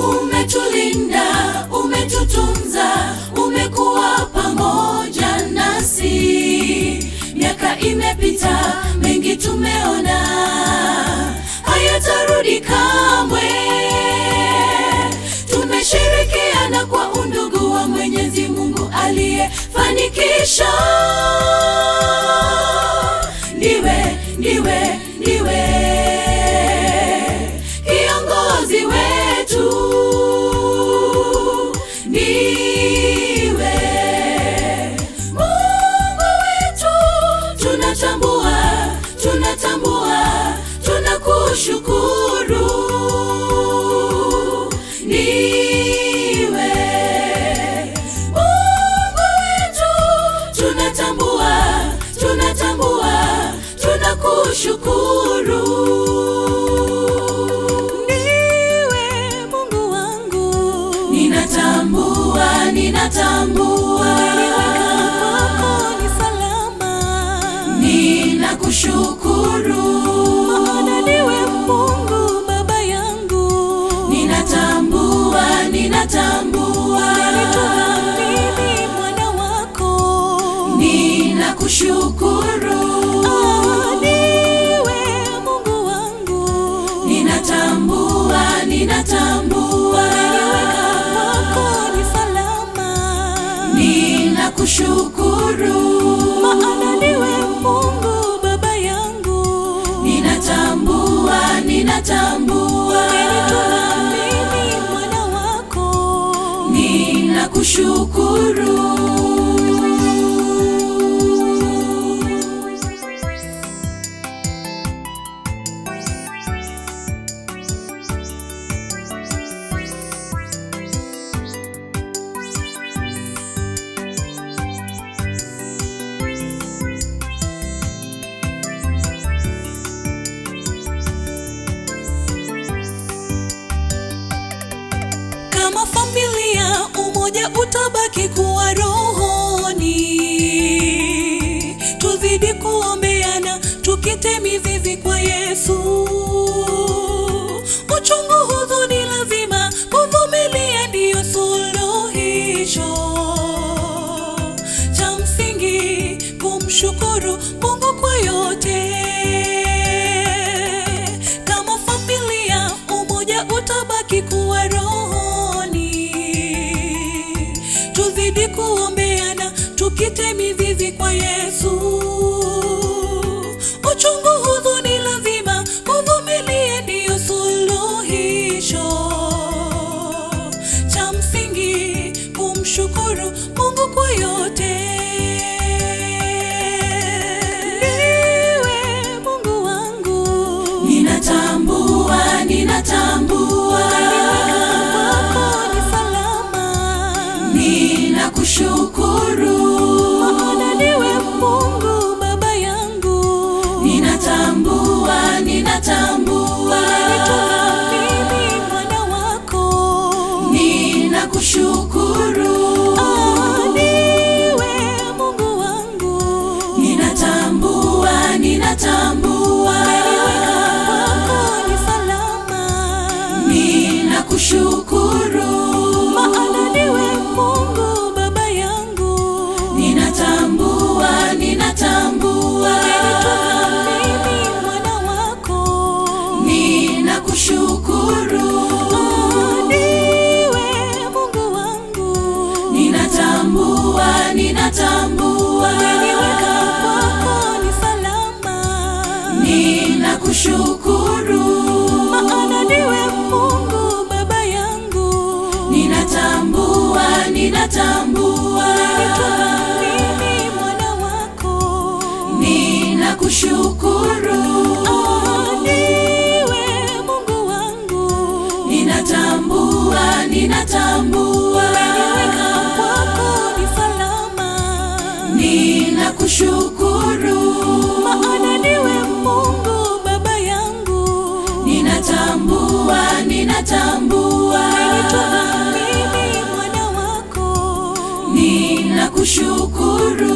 umetulinda umetutunza imepita mengi tumeona. Hayatarudi kamwe. Tumeshirikiana kwa undugu wa mwenyezi mungu aliyefanikisha. Ndiwe ndiwe ndiwe ninatambua mungu kwako ni salama. ninakushukuru. Maana ndiwe Mungu Baba yangu, ninatambua ninatambua ninakushukuru. Maana niwe Mungu Baba yangu, ninatambua ninatambua. Mimi mwana wako. ninakushukuru kama familia umoja utabaki kuwa rohoni. Tuzidi kuombeana tukite mizizi kwa yesu. Uchungu huzuni lazima kuvumilia ndiyo suluhisho. Cha msingi kumshukuru mungu kwa yote tuzidi kuombeana tukite mizizi kwa yesu. Uchungu huzuni ninakushukuru maana niwe mungu baba yangu. Ninatambua ninatambua. Mimi mwana wako. Ninakushukuru. Niwe mungu wangu. Ninatambua ninatambua ninakushukuru maana ndiwe mungu baba yangu. Ninatambua ninatambua. Mimi mwana wako. Ninakushukuru. Ah, ndiwe mungu wangu. Ninatambua ninatambua ninakushukuru